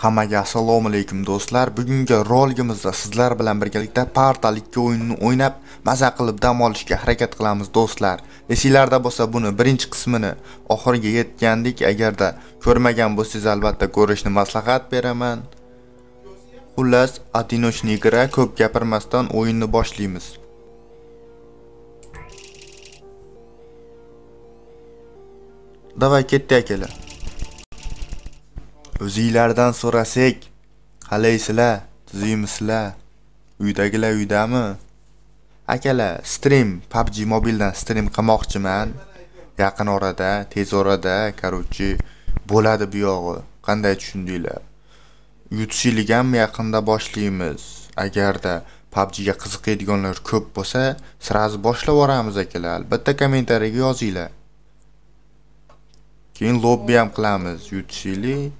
Hammaga assalomu alaykum do'stlar. Bugungi roligimizda sizlar bilan birgalikda Portal 2 o'yinini o'ynab, maza qilib dam olishga harakat qilamiz do'stlar. Esinglarda bo'lsa, buni birinchi qismini oxiriga yetgandik. Agarda ko'rmagan bo'lsangiz, albatta ko'rishni maslahat beraman. Xullas, Atinoshni igra ko'p gapirmasdan o'yinni boshlaymiz. Davay ketdi akalar. O'zinglardan so'rasak, qalaysizlar? Tuzuymisilar? Uydagilar uydami? Akalar, stream PUBG mobildan stream qilmoqchiman. Yaqin orada, tez orada, короче, bo'ladi bu yog'i. Qanday tushundinglar? Yutishlik ham yaqinda boshlaymiz. Agarda PUBG ga qiziqadiganlar ko'p bo'lsa, sirazi boshlab yuboramiz akalar. Albatta kommentariyaga yozinglar. Keyin lobby ham qilamiz, yutishlik.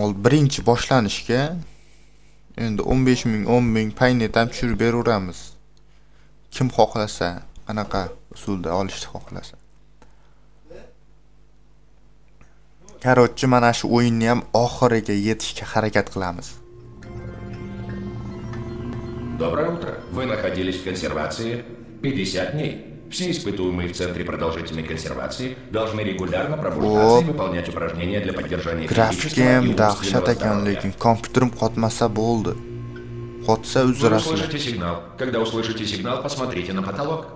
Ol birinchi boshlanishga endi 15 ming 10 ming paynet ham tushirib beraveramiz kim xohlasa qanaqa usulda olishni xohlasa короче mana shu o'yinni ham oxiriga yetishga harakat qilamiz Доброе утро. Вы находились в консервации 50 дней. Все испытуемые в Центре продолжительной консервации должны регулярно пробуждаться и выполнять упражнения для поддержания физического и умственного здоровья. kompyuterim qotmasa bo'ldi qotsa uzrasizlar услышите сигнал. Когда услышите сигнал, посмотрите на потолок.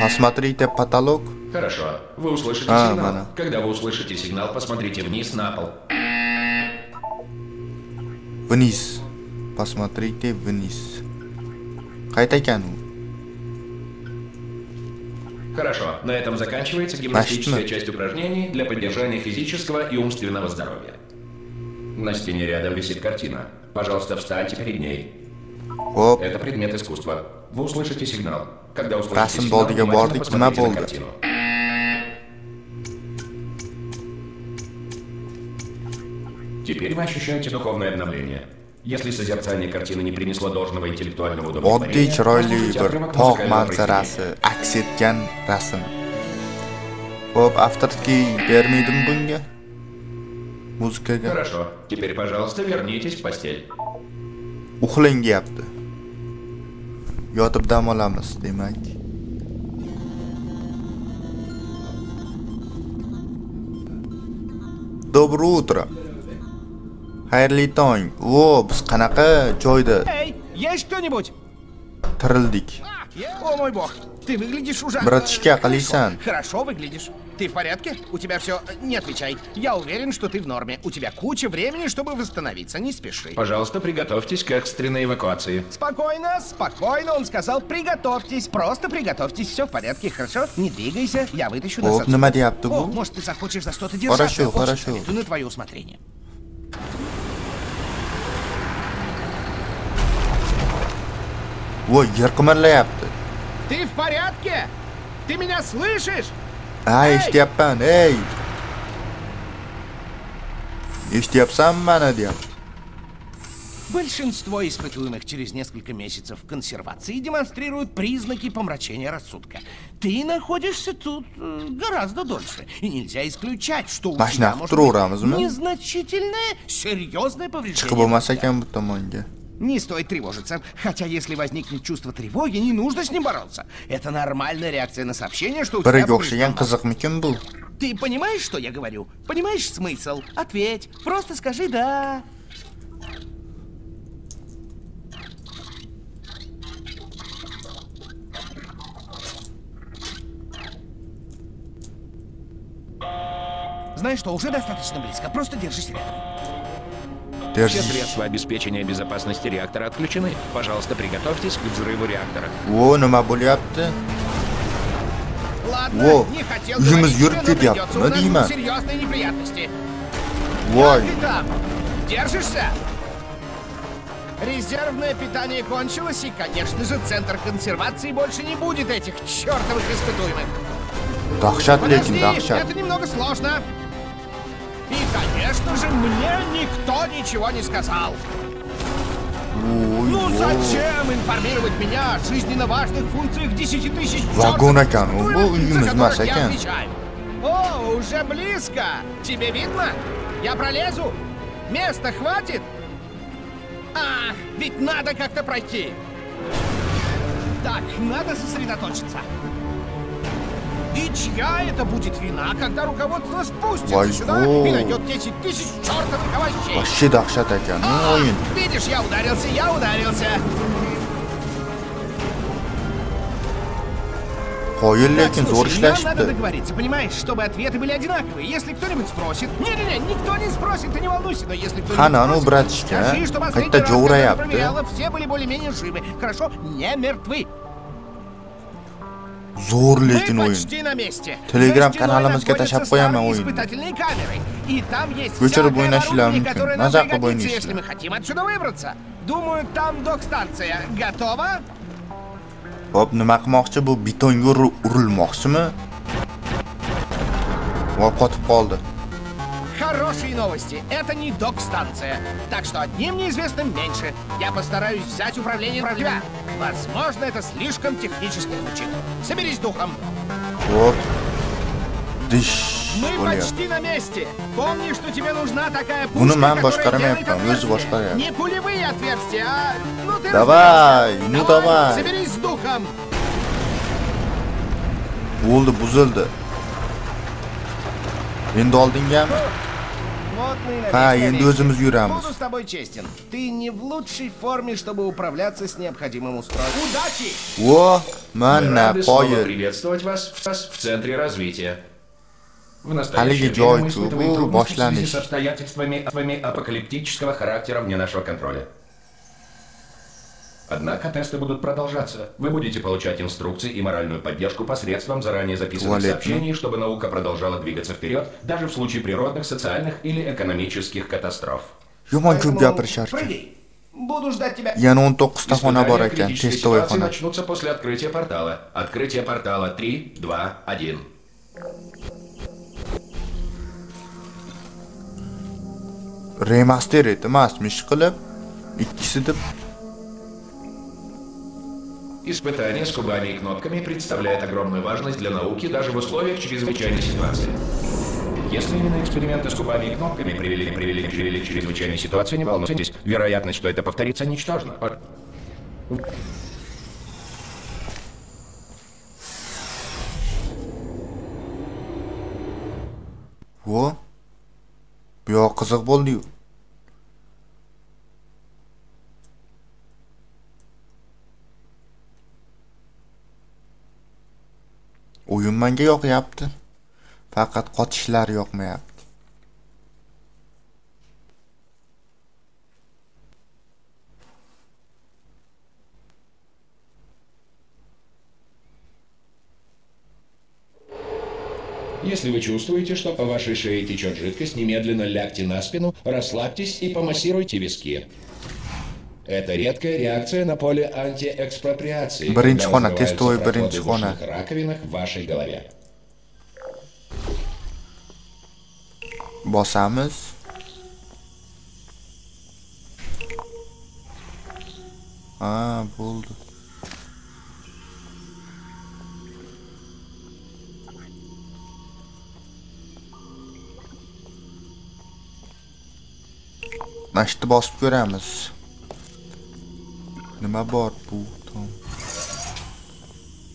посмотрите потолок Хорошо. Вы услышите А, сигнал. ладно. Когда вы услышите сигнал, посмотрите вниз на пол. вниз посмотрите вниз qayta ekan u Хорошо. На этом заканчивается гимнастическая часть упражнений для поддержания физического и умственного здоровья. На стене рядом висит картина. Пожалуйста, встаньте перед ней. hop Это предмет искусства. Вы услышите сигнал. Когда услышите сигнал, внимательно посмотрите на картину. Теперь вы ощущаете духовное обновление. Если созерцание картины не принесло должного интеллектуального oddiy удовлетворения, chiroyli послушайте bir tog' manzarasi aks etgan rasm avtorski bermaydimi bunga muzikaga Хорошо. Теперь, пожалуйста, вернитесь в постель. uxlang deyapti yotib dam olamiz demak доброе утро xayrli tong o biz qanaqa joyda Эй, есть кто-нибудь? tirildik О мой бог, ты выглядишь ужасно. Братишка. Алисан. Хорошо выглядишь. Ты в порядке? У тебя все... Не отвечай. Я уверен, что ты в норме. У тебя куча времени, чтобы восстановиться. Не спеши. Пожалуйста, приготовьтесь к экстренной эвакуации. Спокойно, спокойно, он сказал, приготовьтесь. Просто приготовьтесь, все в порядке, хорошо? Не двигайся, я вытащу нас отсюда. О, может, ты захочешь за что-то держаться? Хорошо, хорошо. на твое усмотрение. Voy yer qimirlayapti Ты в порядке? Ты меня слышишь? ha Ey! eshityapman ey eshityapsanmi mani deyapti Большинство испытуемых через несколько месяцев консервации демонстрируют признаки помрачения рассудка. Ты находишься тут э, гораздо дольше, и нельзя исключать, что у тебя может быть незначительное, серьезное повреждение. Не стоит тревожиться, хотя если возникнет чувство тревоги, не нужно с ним бороться. Это нормальная реакция на сообщение, что у тебя o'xshagan мозг. qiziqmikin bu Ты понимаешь, что я говорю? Понимаешь смысл? Ответь, просто скажи «да». Знаешь что, уже достаточно близко, просто держись рядом. Все Держись. средства обеспечения безопасности реактора отключены. Пожалуйста, приготовьтесь к взрыву реактора. o nima bo'lyapti Ладно, Во, не хотел говорить но придется, у нас будут серьезные неприятности. ты там? Держишься? Резервное питание кончилось, и, конечно же, центр консервации больше не будет этих чертовых испытуемых. dahshat Подожди, это немного сложно. И, конечно же, мне никто ничего не сказал. Voy, Ну voy. зачем информировать меня о жизненно важных функциях 10 тысяч Вагон чертовых ekan u, bu испытуемых, uyimiz за я отвечаю? О, уже близко. Тебе видно? Я пролезу. Места хватит? Ах, ведь надо как-то пройти. Так, надо сосредоточиться. И чья это будет вина, когда руководство спустится Ой, сюда о. и найдет 10 тысяч чертовых овощей? вообще ekan bu А, видишь, я ударился, я ударился. qoyil lekin zo'r нам надо ishlashibdi договориться, понимаешь, чтобы ответы были одинаковые. Если кто-нибудь спросит... Не-не-не, никто не спросит, ты не волнуйся, но если кто-нибудь Qani, раз, когда jo'vrayapti? проверяла, все были более-менее живы. Хорошо? Не мертвы. zo'r lekin o'yin telegram kanalimizga tashlab qo'yaman o'yinni ko'chirib o'ynashinglar mumkin maza qilib o'ynaysizlar думаю там док станция готова hop nima qilmoqchi bu betonga urilmoqchimi voy qotib qoldi Хорошие новости. Это не док-станция. Так что одним неизвестным меньше. Я постараюсь взять управление на тебя. Возможно, это слишком технически звучит. Соберись духом. hop dish Мы почти на месте. Помни, что тебе нужна такая пушка, Buni man которая boshqaramayapman, делает o'zi отверстия. boshqaryapti. Не пулевые отверстия, а... Ну ты Давай, ну давай. Соберись с духом. bo'ldi buzildi endi oldingami Вот мы и на ha endi o'zimiz yuramiz Буду с тобой честен. Ты не в лучшей форме, чтобы управляться с необходимым устройством. Удачи! Мы mana рады снова qoyil приветствовать вас в, в центре развития. В настоящее время мы испытываем трудности в связи с обстоятельствами обстоятельствами апокалиптического характера вне нашего контроля. Однако тесты будут продолжаться. Вы будете получать инструкции и моральную поддержку посредством заранее записанных Туалетный. сообщений, чтобы наука продолжала двигаться вперед, даже в случае природных, социальных или экономических катастроф. yomon ko'p прыгай. Буду ждать тебя. yana 19 ta xona bor ekan testovoy xona начнутся после открытия портала. Открытие портала 3, 2, 1. remaster edi emasmi ish qilib ikkisi deb Испытание с кубами и кнопками представляет огромную важность для науки даже в условиях чрезвычайной ситуации. Если именно эксперименты с кубами и кнопками привели, привели, привели к чрезвычайной ситуации, не волнуйтесь, вероятность, что это повторится, ничтожна. vo bu yoq qiziq menga yoqyapti faqat qotishlar yoqmayapti Если вы чувствуете, что по вашей шее течет жидкость, немедленно лягте на спину, расслабьтесь и помассируйте виски. Это редкая реакция на поле антиэкспроприации. Бринчхона, тестуй бринчхона. В раковинах в вашей голове. Босамыз. А, болды. Mana shu bosib. Nima bor bu? Tom.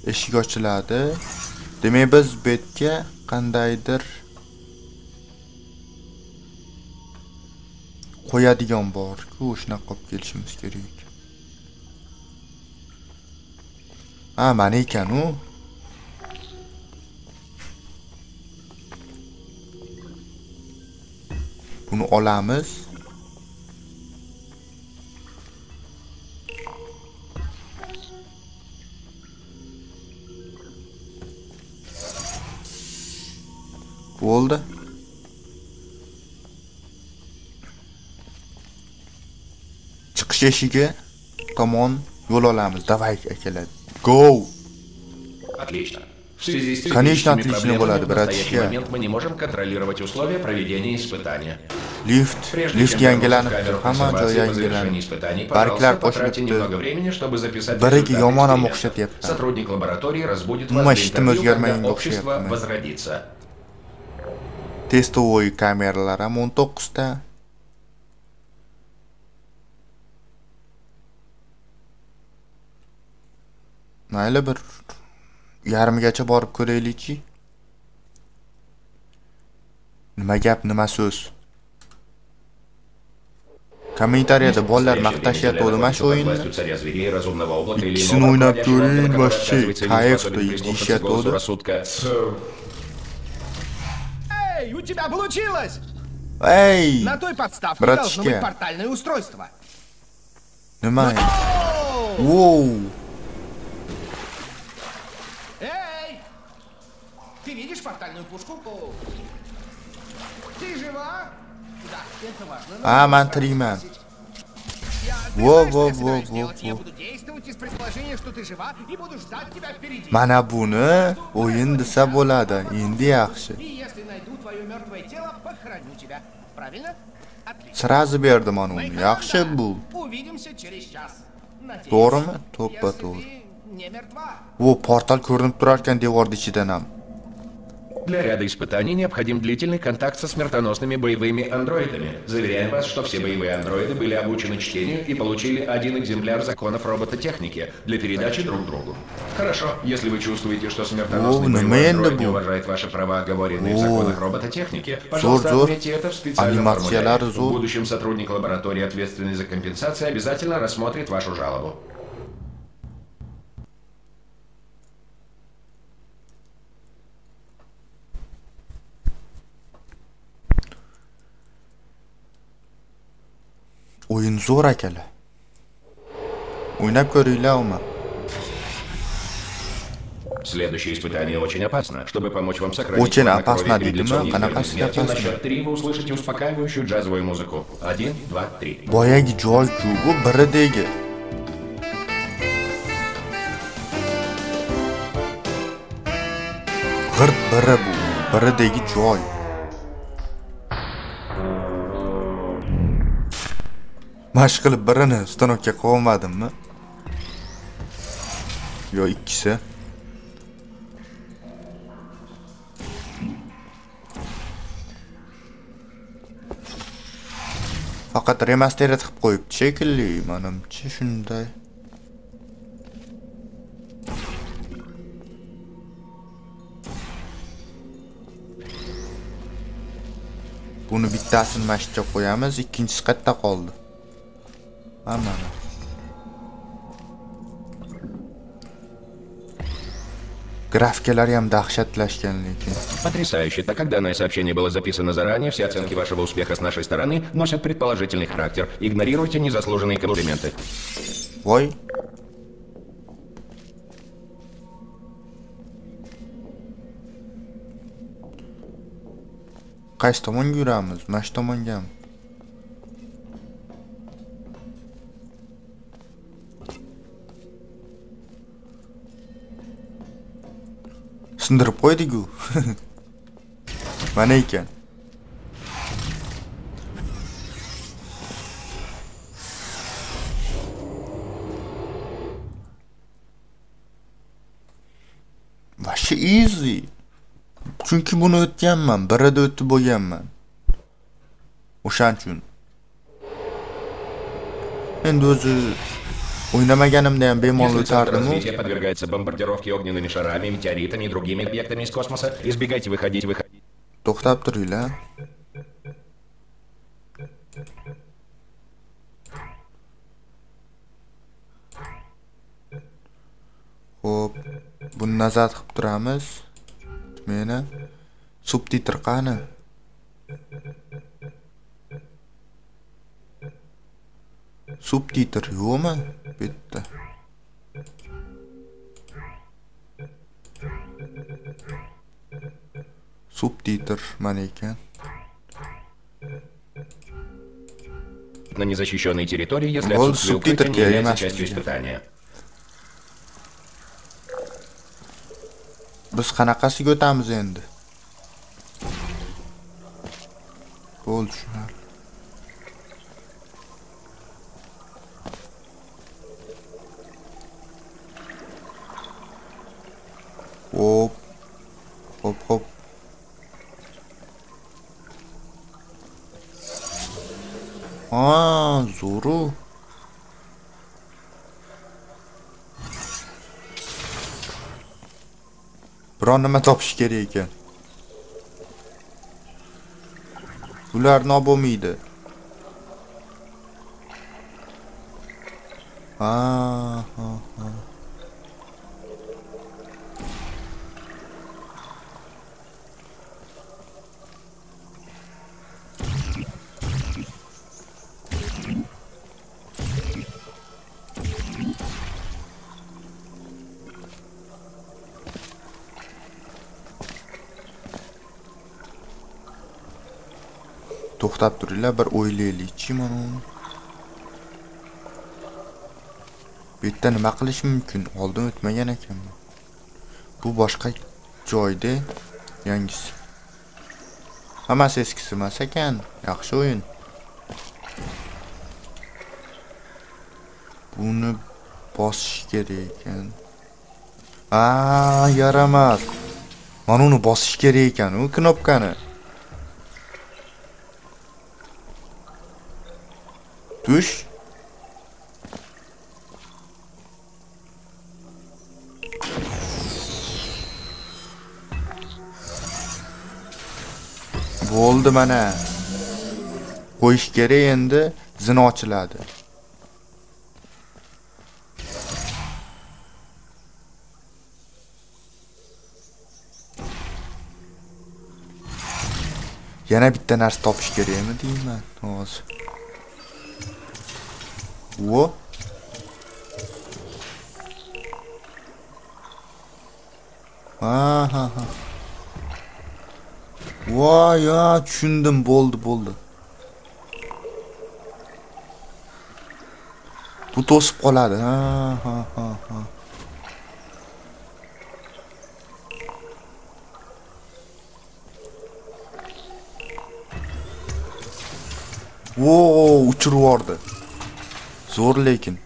Eshik ochiladi. Demak biz bu yerga qandaydir qo'yadigan bor-ku shunaqa olib kelishimiz kerak. Ha mana ekan u. Buni olamiz. Bo'ldi. Chiqish eshigi tomon yo'l olamiz. Davay akalar. Go! Отлично. В связи с Конечно, отлично было в настоящий момент мы не можем контролировать условия проведения испытания. Лифт, Прежде лифт yangilanib, hamma joy yangilanib. Barglar qo'shilibdi. Biriga yomon ham o'xshatyapti. Сотрудник лаборатории разбудит вас. Мощь, ты мы возродится. Testovoy kameralar ham 19 ta. Mayli bir yarmigacha borib ko'raylikki Nima gap, nima so'z? Kommentariyada bolalar maqtashyapti mana shu o'yinni. Ikkisini o'ynab ko'ring, boshchi, qayiqda deyishyapti. Тебя получилось! ey На той подставке Братишка. должно быть портальное устройство. nima Оу! wow Эй! Ты видишь портальную пушку? Ты жива? Да, это важно. А, man tirikman. из что ты жива и буду ждать тебя впереди. Mana buni o'yin desa bo'ladi. Endi yaxshi. Сразу berdim onu. Yaxshi bu. Увидимся через час. To'g'rimi? To'ppa to'g'ri. Bu portal ko'rinib turar ekan devorning ichidan ham. Для ряда испытаний необходим длительный контакт со смертоносными боевыми андроидами. Заверяем вас, что все боевые андроиды были обучены чтению и получили один экземпляр законов робототехники для передачи друг другу. Хорошо, если вы чувствуете, что смертоносный боевой андроид не уважает ваши права, оговоренные в законах робототехники, пожалуйста, отметьте это в специальном формуляре. В будущем сотрудник лаборатории, ответственный за компенсацию, обязательно рассмотрит вашу жалобу. O'yin zo'r akalar o'ynab ko'ringlar umi Следующее испытание очень опасно. Чтобы помочь вам сохранить Очень опасно, видимо. Она смерти, опасна. на счет три вы услышите успокаивающую джазовую музыку. Один, два, три. boyagi joy-ku bu biridagi g'irt biri bu biridagi joy mashq qilib birini stanokka qo'yolmadimmi yo ikkisi. Faqat remastered qilib qo'yibdi shekilli manimcha shunday. Buni bittasini mana shu yerga qo'yamiz ikkinchisi qayerda qoldi? Mana grafikalari ham dahshatlashgan lekin Потрясающе. Так как данное сообщение было записано заранее, все оценки вашего успеха с нашей стороны носят предположительный характер. Игнорируйте незаслуженные комплименты. voy qaysi tomonga yuramiz mana shu tomongami sindirib qo'ydik-ku mana ekan Вообще easy. Chunki buni o'tganman, birida o'tib bo'lganman. O'shaning uchun. Endi o'zi o'ynamaganimda ham bemalol o'tardim. развития подвергается бомбардировке огненными шарами, метеоритами и другими объектами из космоса, избегайте выходить, выходить. To'xtab turinglar. Xo'p, buni nazorat qilib turamiz. Meni subtitr qani? Subtitr yo'qmi? Bu yerda. Subtitr mana ekan. на незащищенной территории, если Вот отсутствие субтитры укрытия является частью испытания. Biz qanaqasiga o'tamiz endi? Bo'ldi tushunarli. Оп. Оп, оп. А, Зуру. Biron nima topish kerak ekan. Ular nob А, а, а. ha. To'xtab turinglar bir o'ylaylikchi mana bu yerda nima qilish mumkin? Oldin o'tmagan ekanman bu boshqa joyda yangisi. Hammasi eskisi emas ekan. Yaxshi o'yin. Buni bosish kerak ekan. A yaramas mana uni bosish kerak ekan u knopkani. Tush bo'ldi mana qo'yish kerak endi zina ochiladi yana bitta narsa topish kerakmi deyman hozir Wo? Ha ha ha. Voy ya tushundim bo'ldi bo'ldi. Bu to'sib qoladi. Ha ha ha ha. Vo, uchirib yubordi. Zo'r lekin.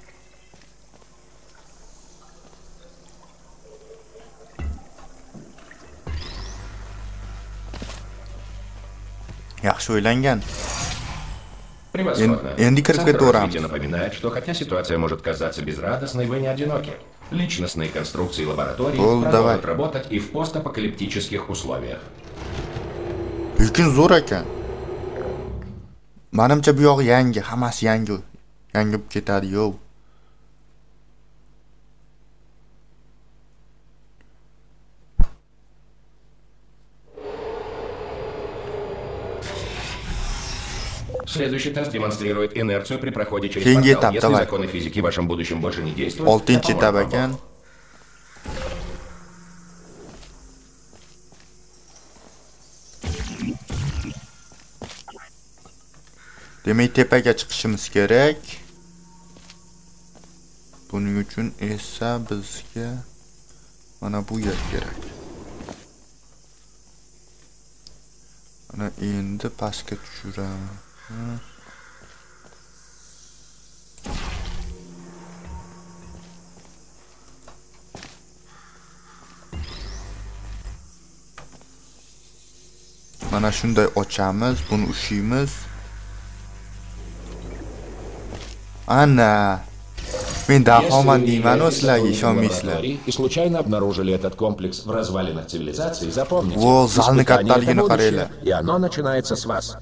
Yaxshi o'ylangan. Превосходно. Развития напоминает, что хотя ситуация может казаться безрадостной, вы не одиноки. Личностные конструкции лаборатории Пол, продолжат работать и в постапокалиптических условиях. Lekin zo'r ekan. Menimcha bu yoq yangi, hammasi yangi. Yangi bo'lib ketadi, yo. Следующий тест демонстрирует инерцию при проходе через Деньги портал. этап, Если давай. законы физики в вашем будущем больше не действуют, Oltinchi это Demek tepeye çıkışımız gerek. Bunun için ise bizge bana bu yer gerek. Ana endi pastga tushiraman. Mana shunday ochamiz, buni ushlaymiz. Ishonmaysizlar. И случайно обнаружили этот комплекс в развалинах цивилизации, запомните, испытание это будущее, и оно начинается с вас.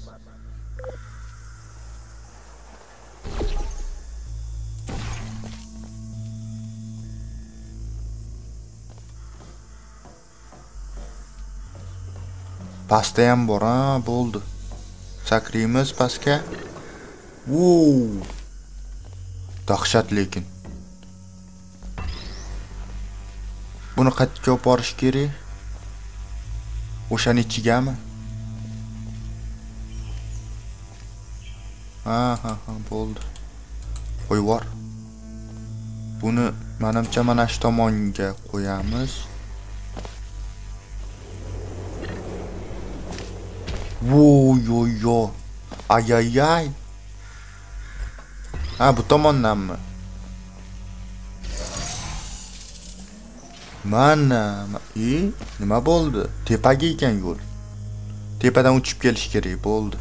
Pastda ham bor, ha, bo'ldi. Sakraymiz pastga. Dahshat lekin. Buni qayerga olib borish kerak? O'shani ichigami? Ha, ha, ha, bo'ldi. Qo'yib yubor. Buni menimcha mana shu tomonga qo'yamiz. Voy yo yo. Ay ay ay. Ha bu tomondanmi? Mana, ma- e, nima bo'ldi? Tepaga ekan yo'l. Tepadan uchib kelish kerak bo'ldi.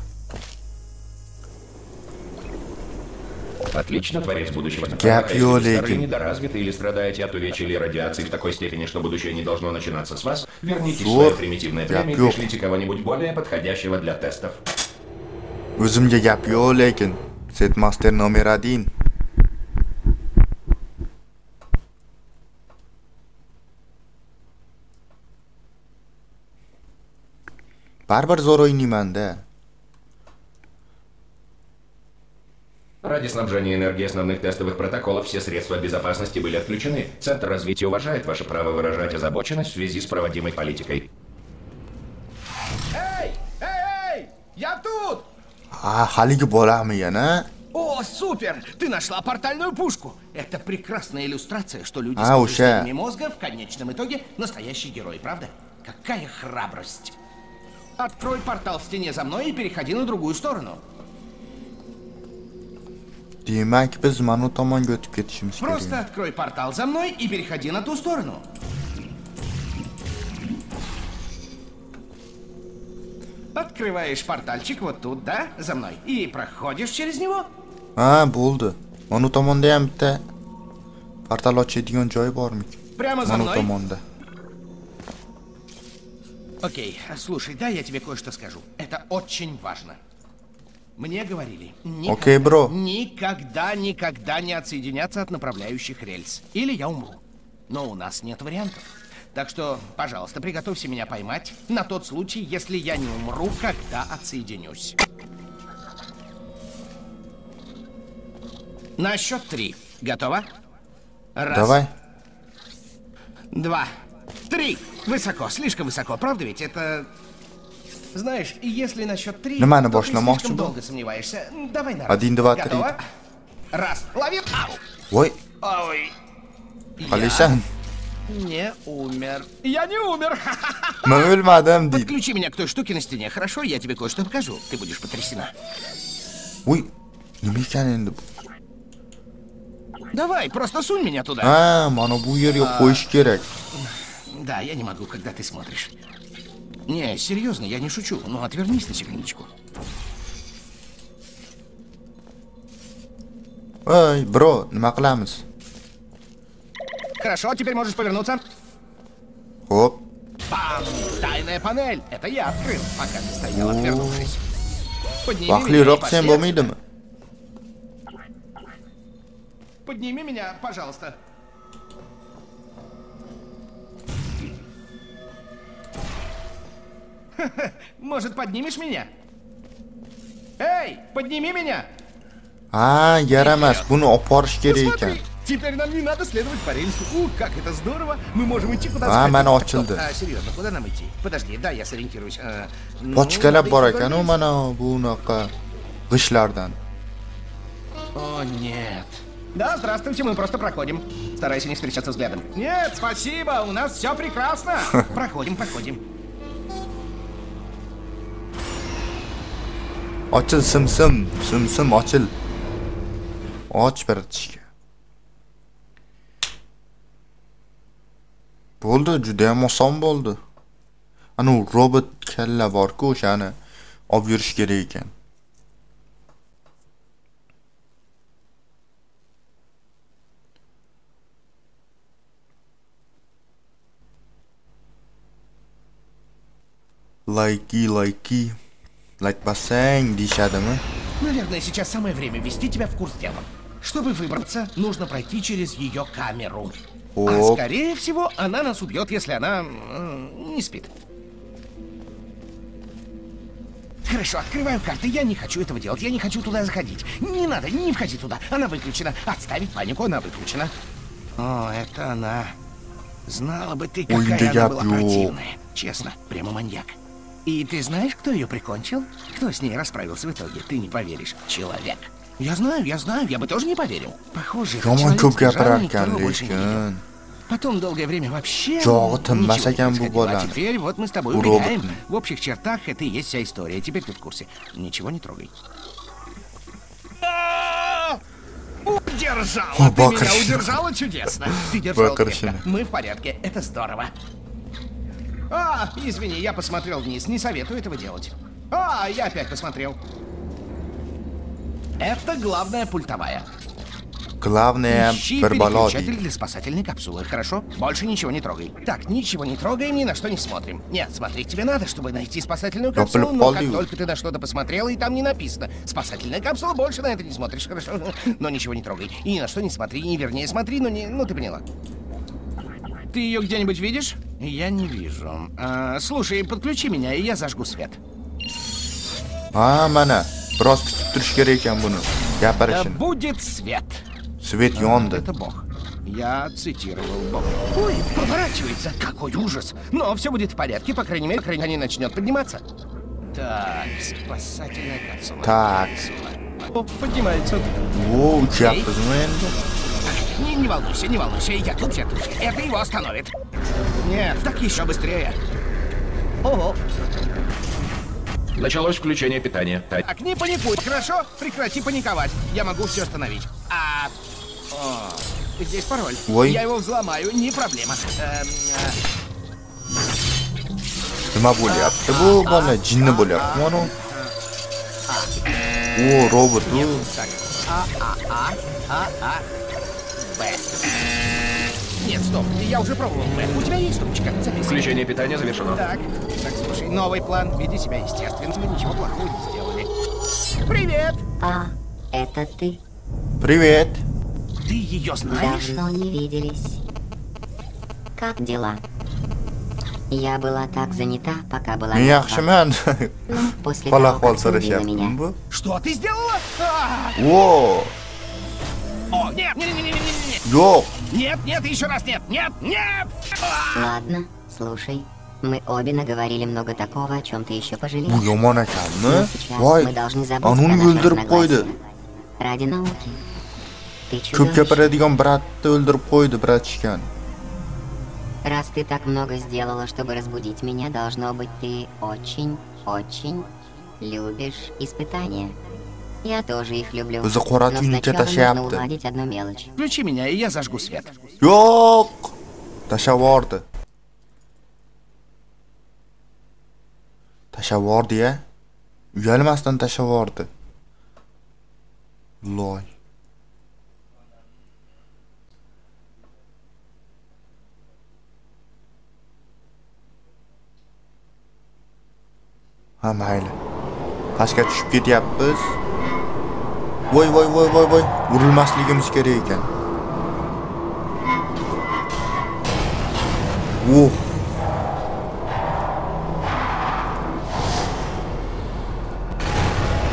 Отлично, творец будущего. Gap вы старые, недоразвиты или страдаете от увечья или радиации в такой степени, что будущее не должно начинаться с вас, вернитесь в Zo'r. свое примитивное племя и yo'q. пришлите кого-нибудь более подходящего для тестов. o'zimga gap yo'q lekin setmaster nomer один baribir zo'r o'ynaymanda Ради снабжения энергии основных тестовых протоколов все средства безопасности были отключены. Центр развития уважает ваше право выражать озабоченность в связи с проводимой политикой. Эй! Эй, эй! Я тут! Ha haligi bolami yana О, супер! Ты нашла портальную пушку! Это прекрасная иллюстрация, что люди А, с повреждениями мозга в конечном итоге настоящие герои, правда? Какая храбрость! Открой портал в стене за мной и переходи на другую сторону. demak biz mana tomonga o'tib ketishimiz Просто kerak открой портал за мной и переходи на ту сторону. Открываешь портальчик вот тут, да, за мной, и проходишь через него. ha bo'ldi mana tomonda ham bitta portal ochadigan joy bormikin Прямо за мной. tomonda Окей, слушай, да, я тебе кое-что скажу. Это очень важно. Мне говорили, никогда, Окей, бро. никогда, никогда не отсоединяться от направляющих рельс. Или я умру. Но у нас нет вариантов. Так что, пожалуйста, приготовься меня поймать на тот случай, если я не умру, когда отсоединюсь. На счет три. Готово? Раз, давай Два. Три. Высоко, слишком высоко, правда ведь? Это... Знаешь, если на счет три, Nimani то ты слишком долго сомневаешься. Давай на раз. Один, два, три. Готово? Раз. Лови. Ау. voy Ой. qalaysan Не умер. Я не умер. man o'lmadim deydi Подключи меня к той штуке на стене, хорошо? Я тебе кое-что покажу. Ты будешь потрясена. nima ekan endi bu Давай, просто сунь меня туда. ha mana bu qo'yish kerak Да, я не могу, когда ты смотришь. Не, серьезно, я не шучу. Ну, отвернись на секундочку. voy bro nima qilamiz Хорошо, теперь можешь повернуться. ho'p Пам! Тайная панель! Это я открыл, пока ты стоял, отвернувшись. Подними меня и vaqtliroq пошли sen отсюда. bo'lmaydimi Подними меня, пожалуйста. Может, поднимешь меня? Эй, подними меня! yaramas buni olib borish kerak ekan теперь нам не надо следовать по рельсу. Ух, как это здорово! Мы можем идти куда А, что, ochildi. А, серьезно, куда нам идти? Подожди, да, я сориентируюсь. Надо bor ekan u mana bunaqa g'ishtlardan О, нет. Да, здравствуйте, мы просто проходим. Старайся не встречаться взглядом. Нет, спасибо, у нас все прекрасно. Проходим, проходим. ochil simsim simsim ochil och biritishga bo'ldi judayam oson bo'ldi ana robot kalla borku o'shani olib yurish kerak ekan layki layki layk basang deyishadimi Наверное, сейчас самое время ввести тебя в курс дела. Чтобы выбраться, нужно пройти через ее камеру. А Оп. скорее всего, она нас убьет, если она м, не спит. Хорошо, открываю карты. Я не хочу этого делать. Я не хочу туда заходить. Не надо, не входи туда. Она выключена. Отставить панику, она выключена. О, это она. Знала бы ты, Ой, какая да она была пью. противная. Честно, прямо маньяк. И ты знаешь, кто ее прикончил? Кто с ней расправился в итоге? Ты не поверишь. Человек. Я знаю, я знаю, я бы тоже не поверил. Похоже, человек ko'p gapirar ekan lekin Потом долгое время вообще tinmas не ekan bu. А теперь вот мы с тобой убегаем. В общих чертах это и есть вся история. Теперь ты в курсе. Ничего не трогай. А! Удержала! О, Ты меня удержала чудесно! Ты крепко. Мы в порядке. Это здорово. А, извини, я посмотрел вниз. Не советую этого делать. А, я опять посмотрел. Это главная пультовая. Главное, Ищи переключатель для спасательной капсулы, хорошо? Больше ничего не трогай. Так, ничего не трогаем, ни на что не смотрим. Нет, смотри, тебе надо, чтобы найти спасательную Я капсулу, но как только ты на что-то посмотрела, и там не написано «Спасательная капсула», больше на это не смотришь, хорошо? Но ничего не трогай. И ни на что не смотри, не вернее смотри, но не... Ну, ты поняла. Ты ее где-нибудь видишь? Я не вижу. А, слушай, подключи меня, и я зажгу свет. Ha, mana. Biroz kutib turish kerak ekan buni. Да будет свет. Svet yondi. Это Бог. Я цитировал Бога. Ой, поворачивается. Какой ужас. Но все будет в порядке, по крайней мере, мере, не начнет подниматься. Так, спасательная капсула. Так. О, поднимается. Uchyapmizmi endi? Не, не волнуйся, не волнуйся, я тут, я тут. Это его остановит. Нет, так еще быстрее. Ого, Началось включение питания. Та- так, не паникуй, хорошо? Прекрати паниковать. Я могу все остановить. А... О, здесь пароль. Ой. Я его взломаю, не проблема. Эм, э, Nima bo'lyapti bu bola? Jinni bo'lyaptimi uni? O, robot. u. Так, А, А, А, А, А, Б. Нет, стоп, я уже пробовал Б. У тебя есть ручка? Записывай. Включение питания завершено. Так, так, слушай, новый план. Веди себя естественно, мы ничего плохого не сделали. Привет! А, это ты? Привет. Ты ее знаешь? Давно не виделись. Как дела? Я была так занята, пока была мертва. yaxshiman. Ну, после того, как ты меня. Что ты сделала? А! О, нет, нет, нет, нет, нет, нет, нет, нет, еще раз нет, нет, нет! Ладно, слушай. Мы обе наговорили много такого, о чем ты еще Bu пожалеешь. yomon Но ekanmi? сейчас Voy, мы должны забыть uni про наши o'ldirib qo'ydi. Ради науки. Ты Ko'p gapiradigan bratni o'ldirib qo'ydi, bratishkan. Раз ты так много сделала, чтобы разбудить меня, должно быть, ты очень, очень любишь испытания. Я тоже их люблю. За куратюни тебя тащапты. уладить одну мелочь. Включи меня, и я зажгу свет. Йок! Тащаворды. Тащаворды, я? Uyalmasdan tashlavordi. Loy. Ha mayli. Pastga tushib ketyapmiz. Voy voy voy voy voy. Urilmasligimiz kerak ekan. Ух.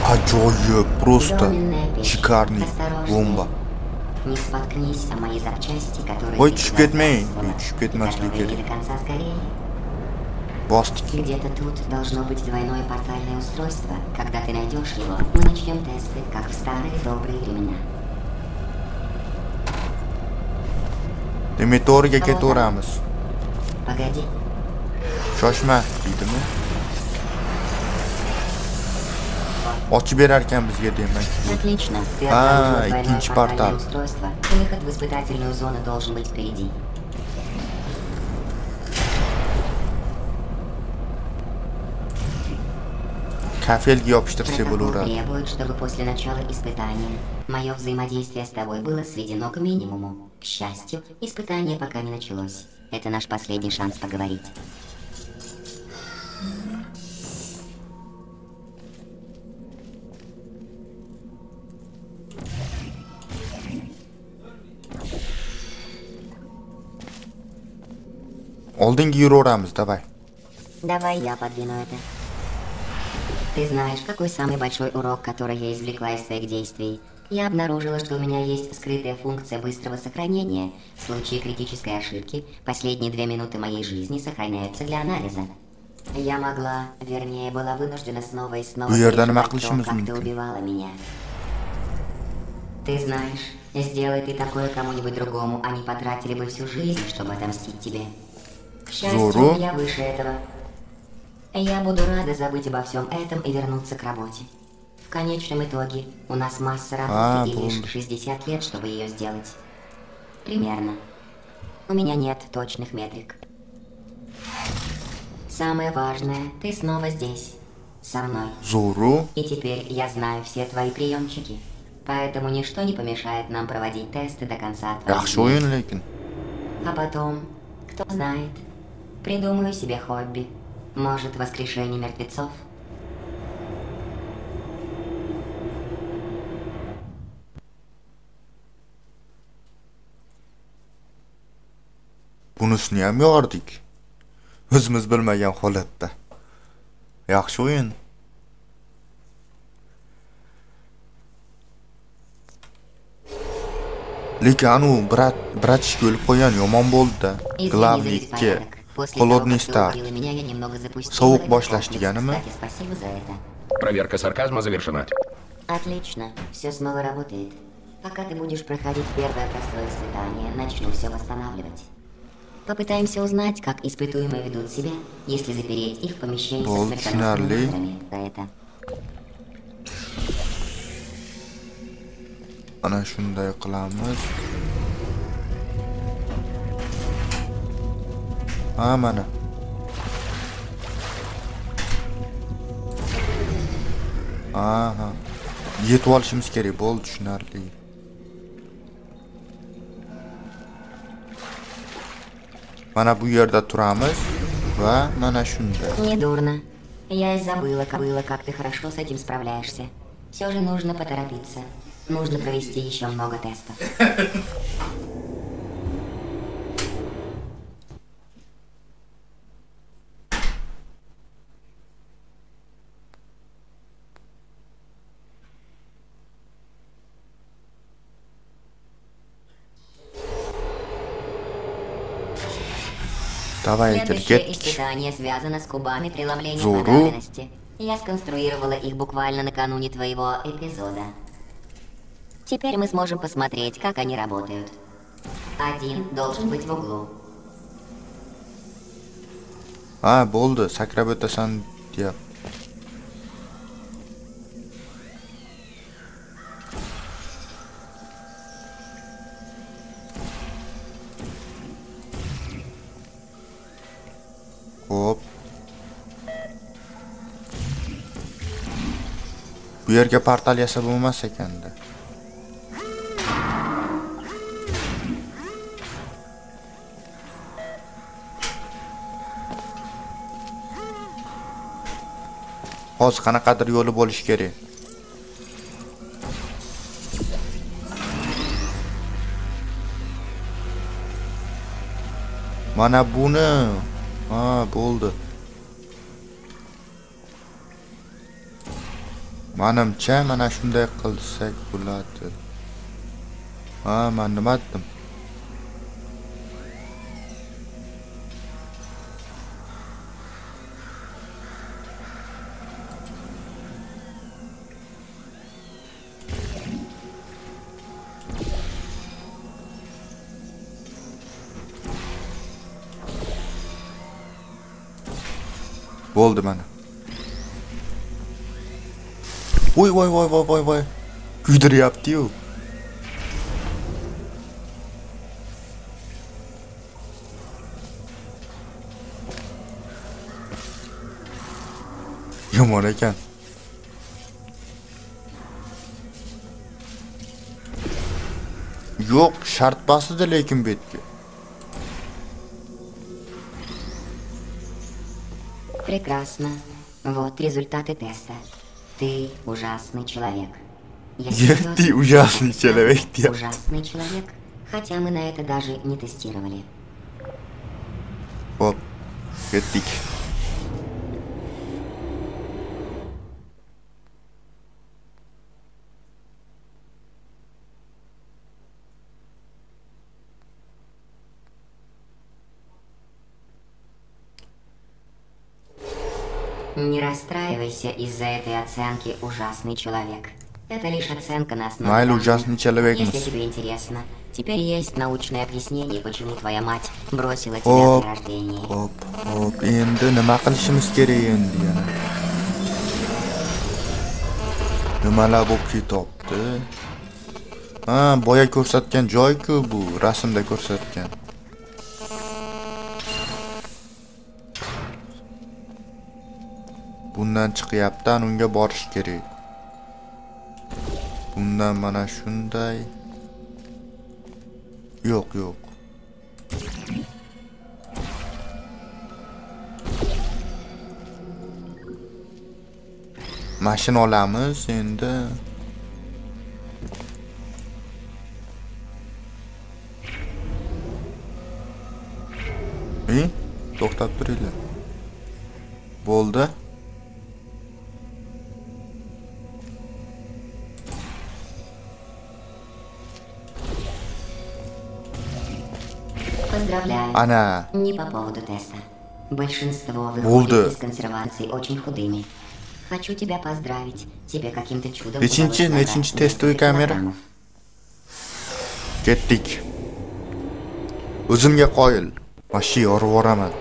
Ajoyib, просто шикарный бомба. Не споткнись о мои запчасти, которые Ой, ты tushib сюда ketmang. сбрасывала, Ой, tushib и ketmaslik которые не kerak. Bosdik. Где-то тут должно быть двойное портальное устройство. Когда ты найдешь его, мы начнем тесты, как в старые добрые времена. Demak, to'g'riga ketaveramiz. Погоди, Shoshma, deydimi? Ochib berar ekan bizga demak. отлично. А, двойное ikkinchi portal. устройство. Выход в испытательную зону должен быть впереди. Kafelga yopishtirsa Протокол bo'laveradi. требует, чтобы после начала испытания мое взаимодействие с тобой было сведено к минимуму. К счастью, испытание пока не началось. Это наш последний шанс поговорить. Oldinga yuraveramiz, давай. Давай я подвину это. Ты знаешь, какой самый большой урок, который я извлекла из своих действий? Я обнаружила, что у меня есть скрытая функция быстрого сохранения. В случае критической ошибки, последние две минуты моей жизни сохраняются для анализа. Я могла, вернее, была вынуждена снова и снова переживать то, qilishimiz как ты убивала меня. Ты знаешь, сделай ты такое кому-нибудь другому, они потратили бы всю жизнь, чтобы отомстить тебе. К счастью, я выше этого. Я буду рада забыть обо всем этом и вернуться к работе. В конечном итоге у нас масса А, работы и лишь помню. 60 лет, чтобы ее сделать. Примерно. У меня нет точных метрик. Самое важное, ты снова здесь, со мной. Zo'ru. И теперь я знаю все твои приемчики. Поэтому ничто не помешает нам проводить тесты до конца твоих А потом, кто знает, придумаю себе хобби. Может, воскрешение мертвецов? bunisini ham yordik o'zimiz bilmagan holatda. Yaxshi o'yin. Lekin anavi brat bratishka o'lib qo'ygan yomon bo'ldi-da. Извини холодный старт boshlash комплекс. deganimi? Кстати, спасибо за это. Проверка сарказма завершена. Отлично, все снова работает. Пока ты будешь проходить первое простое испытание, начну все восстанавливать. Попытаемся узнать, как испытуемые ведут себя, если запереть их в помещении со Бол, монстрами. За это. ana shunday qilamiz ha mana aha yetib olishimiz kerak bo'ldi tushunarli mana bu yerda turamiz va mana shunda Недурно. Я и забыла, как было, как ты хорошо с этим справляешься. Все же нужно поторопиться. Нужно провести еще много тестов. Следующее ketdik испытание связано с кубами преломления подавленности. Я сконструировала их буквально накануне твоего эпизода. Теперь мы сможем посмотреть, как они работают. Один должен быть в углу. ha bo'ldi sakrab o'tasan yerga portal yasab bo'lmas ekanda. Hozir qanaqadir yo'li bo'lishi kerak. Mana buni. Ha, bo'ldi. Manimcha mana shunday qilsak bo'ladi. Ha, men nima dedim? Bo'ldi mana. Voy voy voy voy voy voy. Kuydiryapti-yu. Yomon ekan. Yo'q, shart bosdi lekin bu yerga. Прекрасно. Вот результаты теста. Ты ужасный человек. Я- ты ужасный человек, я- Ужасный человек. Хотя мы на это даже не тестировали. Hop. Ketdik. Не расстраивайся из-за этой оценки «ужасный человек». Это лишь оценка на основе данных. ужасный человек. Если тебе интересно, теперь есть научное объяснение, почему твоя мать бросила тебя Оп, при рождении. hop, hop. Endi nima qilishimiz kerak endi yana? Nimalar bo'lib ketyapti? Ha, boya ko'rsatgan joy-ku bu, rasmda ko'rsatgan. Bundan chiqyapti, unga borish kerak. bundan mana shunday. Yo'q yo'q. Mashina olamiz endi. To'xtab turinglar. Bo'ldi. Ana Не по поводу теста. Большинство выходит из консервации очень худыми. Хочу тебя поздравить. Тебе каким-то чудом nechinchi testoviy несколько kamera? ketdik o'zimga qoyil. Вообще yorib yuboraman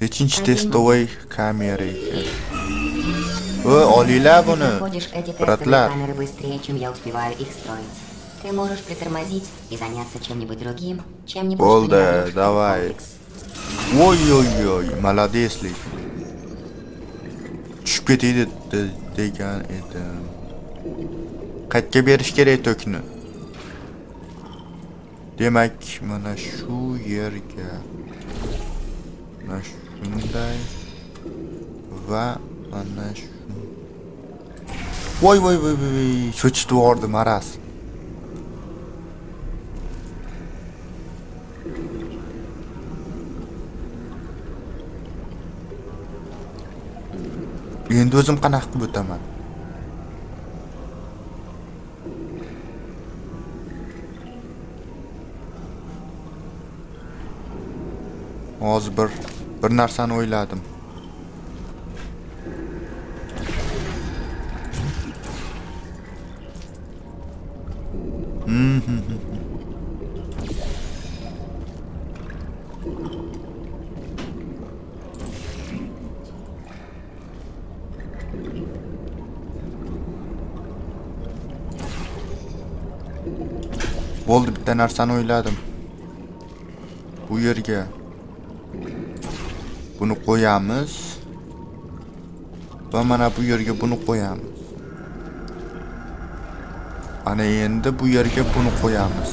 nechinchi testovoy kamera ekan voy olinglar Ты buni проходишь эти тестовые bratlar Ты можешь притормозить и заняться чем-нибудь другим, чем-нибудь, не в давай. молодецlik tushib ketaydi de- degan edim qayerga berish kerak tokni demak mana shu yerga mana shunday va mana shu voy voy voy voy cho'chitib yubordi maraz endi o'zim qanaqa qilib o'taman. Hozir bir bir narsani o'yladim. Narsani o'yladim. Bu yerga buni qo'yamiz va mana bu yerga buni qo'yamiz. Ana endi bu yerga buni qo'yamiz.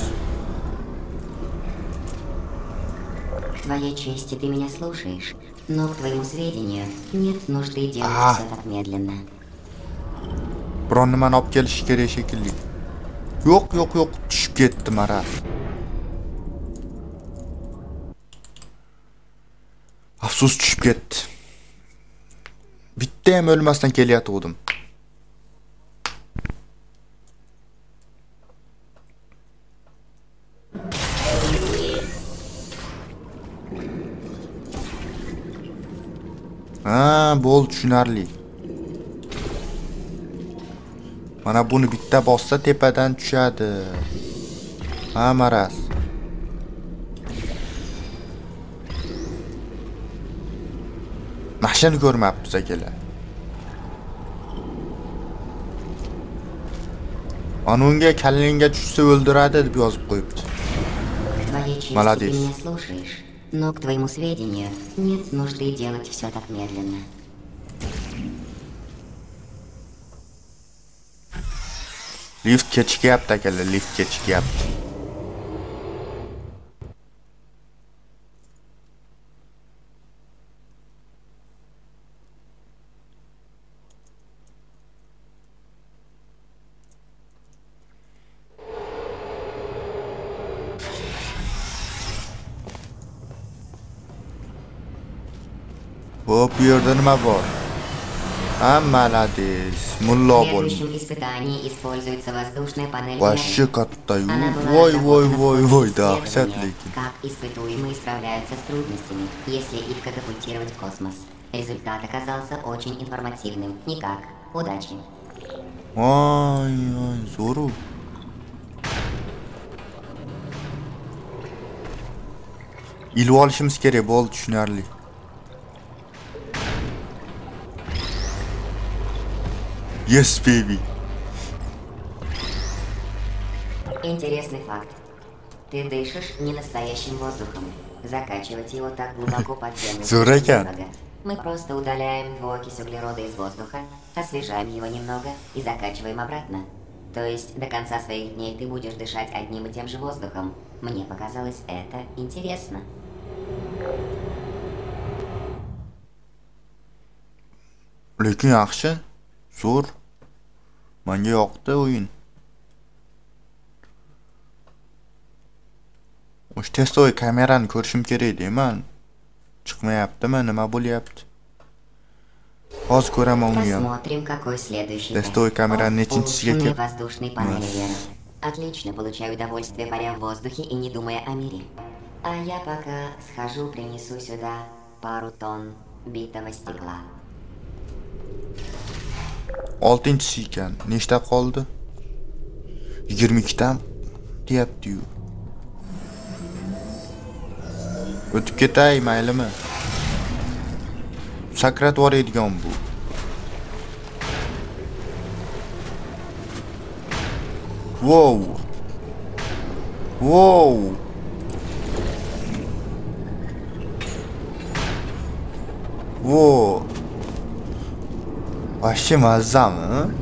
К твоей чести ты меня слушаешь, но к твоему сведению нет нужды делать все так медленно. nimani olib kelishi kerak shekilli yo'q yo'q yo'q tushib ketdi maraz afsus tushib ketdi bitta ham o'lmasdan kelayotgandim ha bo'ldi tushunarli mana buni bitta bossa tepadan tushadi ha maraz mashina ko'rmabmiz akalar ana unga kallangga tushsa o'ldiradi deb yozib qo'yibdi Молодец. но к твоему сведению нет нужды делать все так медленно. Lift खिंच के आप तक लिफ्ट खिंच के आप Bu yerda nima bor? Ha, молодец. Mullo В следующем испытании используется воздушная панель Вообще Мерина. katta-yu. Она была Voy, voy, разработана voy, в voy, ходе dahshat исследования, lekin. Как испытуемые справляются с трудностями, если их катапультировать в космос. Результат оказался очень информативным. Никак. Удачи. Voy, voy, zo'ru. Ilib olishimiz kerak, bo'ldi, tushunarli. Yes, baby. Интересный факт. Ты дышишь не настоящим воздухом. Закачивать его так глубоко под землю. Дорого. Мы просто удаляем двуокись углерода из воздуха, освежаем его немного и закачиваем обратно. То есть до конца своих дней ты будешь дышать одним и тем же воздухом. Мне показалось это интересно. lekin yaxshi zo'r manga yoqdi o'yin o'sha testovoy kamerani ko'rishim kerak deyman chiqmayaptimi nima bo'lyapti hozir ko'raman uni ham Посмотрим, какой следующий камера О, нечинчisiga улучшенные kelib воздушные панели Вера. Отлично, получаю удовольствие, паря в воздухе и не думая о мире. А я пока схожу, принесу сюда пару тонн битого стекла. Oltinchisi ekan nechta qoldi yigirma ikkitam deyaptiyu o'tib ketay maylimi sakratib yuboradigan bu Wow. Wow. Wow. Вообще mazzami?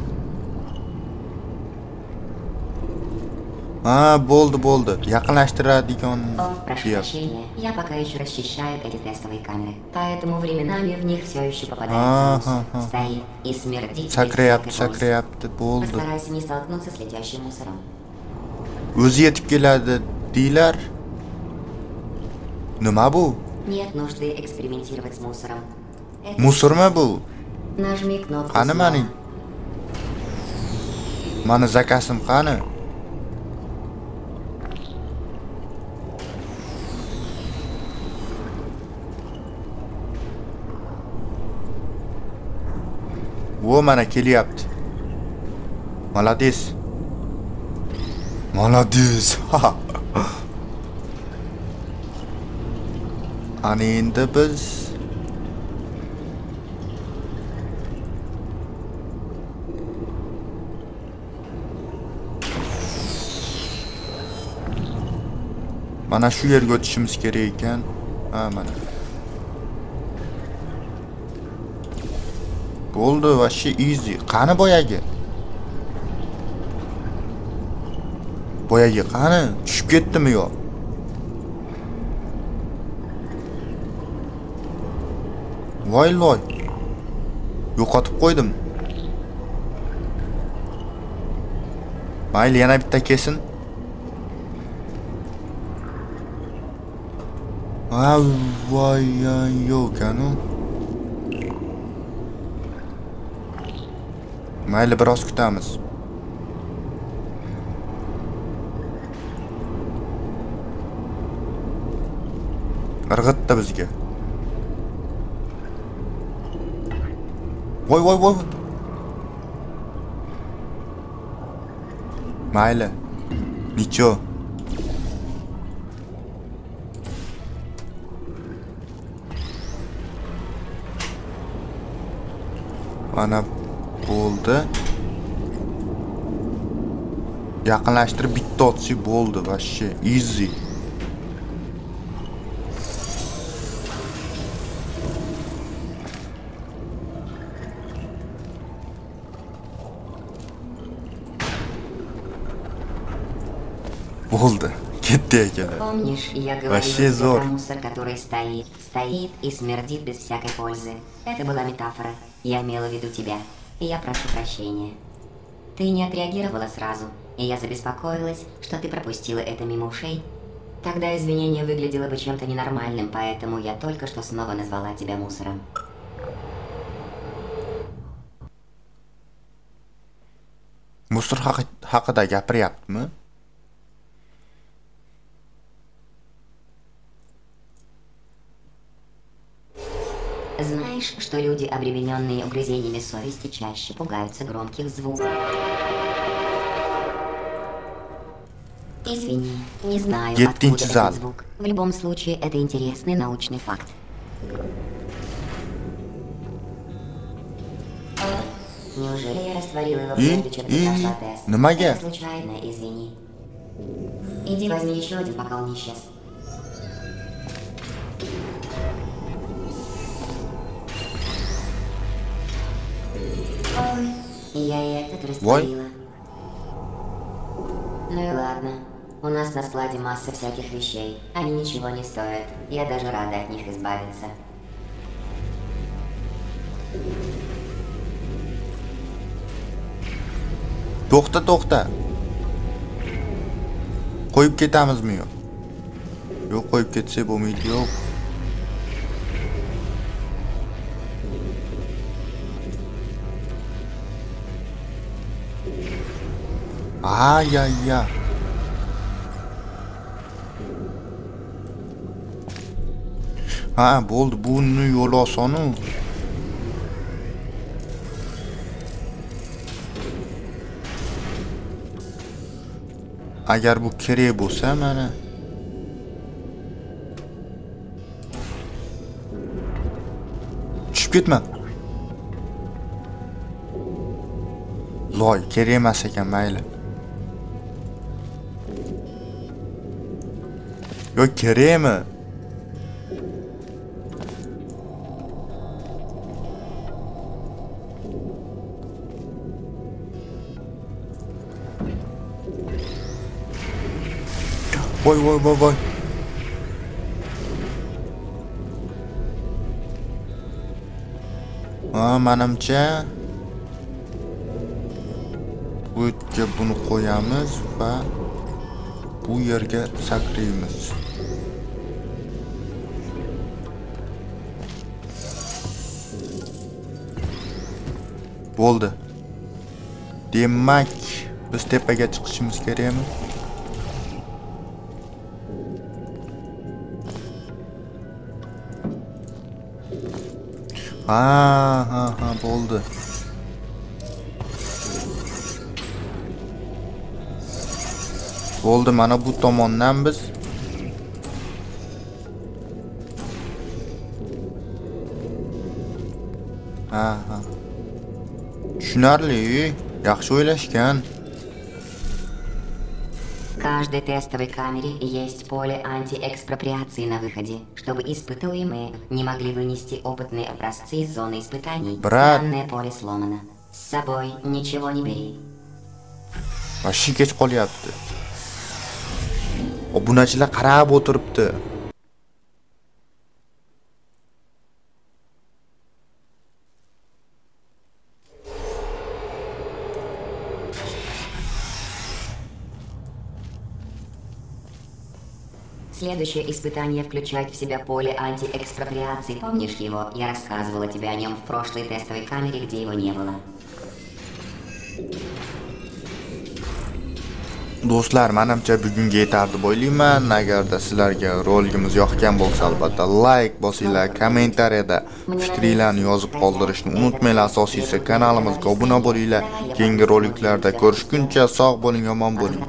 А, болды, болды. Яконлаштырадиган. Прошу я пока еще расчищаю эти тестовые камеры, поэтому временами в них все еще попадается мусор, стоит и смердит. Сакрыяпты, сакрыяпты, болды. Постарайся не столкнуться с летящим мусором. Өзі етіп келеді дейлер. Нема? Нет нужды экспериментировать с мусором. Мусор ма бұл? Нажми кнопку Qani снова. mening? Mani zakasim qani? Vo mana kelyapti. Молодец. Молодец. Ana endi biz mana shu yerga o'tishimiz kerak ekan. Ha, mana. Bo'ldi, вообще easy. Qani boyagi? Boyagi qani? Tushib ketdimi yo? Voy loy. Yo'qotib qo'ydim. Mayli, yana bitta kelsin. Ha, voy. Mayli, biroz kutamiz. Irg'itdi bizga. Voy, voy, voy. Mayli. Nicho. Mana bo'ldi. Yaqinlashtirib bitta otsi bo'ldi, вообще easy. Bo'ldi. Ketdi akalar. Помнишь, я говорил зор. мусор, который стоит, стоит и смердит без всякой пользы. Это была метафора. Я имела в виду тебя. И я прошу прощения. Ты не отреагировала сразу, и я забеспокоилась, что ты пропустила это мимо ушей. Тогда извинение выглядело бы чем-то ненормальным, поэтому я только что снова назвала тебя мусором. Musor haqi- haqida gapiryaptimi? Знаешь, что люди, обремененные угрызениями совести, чаще пугаются громких звуков? Извини, не знаю, откуда этот звук. В любом случае, это интересный научный факт. Неужели я растворила его прежде, чем ты прошла тест? Намаги? Это случайно, извини. Иди возьми еще один, пока он не исчез. Ой, я и этот растворила. Ну и ладно. У нас на складе масса всяких вещей. Они ничего не стоят. Я даже рада от них избавиться. to'xta to'xta qo'yib ketamizmi yo'q yo'q qo'yib ketsak bo'lmaydi yo'q ay ay ay. Ha bo'ldi buni yo'li osonu agar bu kerak bo'lsa mana tushib ketma loy kerak emas ekan mayli yo kerakmi voy voy voy voy. Ah, ha manimcha bu yerga buni qo'yamiz va bu yerga sakraymiz. Bo'ldi. Demak biz tepaga chiqishimiz kerakmi? Ha ha ha bo'ldi. Bo'ldi mana bu tomondan biz. Ha ha. Tushunarli yaxshi o'ylashgan В каждой тестовой камере есть поле антиэкспроприации на выходе, чтобы испытуемые не могли вынести опытные образцы из зоны испытаний. Брат. Данное поле сломано. С собой ничего не бери. Vashshi kech qolyapti. Obunachilar qarab o'tiribdi. Следующее испытание включает в себя поле антиэкспроприации. Помнишь его? Я рассказывала тебе о нем в прошлой тестовой камере, где его не было. Do'stlar, manimcha bugunga yetardi deb o'ylayman. Agarda sizlarga roligimiz yoqgan bo'lsa, albatta layk bosinglar, kommentariyada fikringlarni yozib qoldirishni unutmanglar. Asosiysi kanalimizga obuna bo'linglar. Keyingi roliklarda ko'rishguncha sog' bo'ling, omon bo'ling.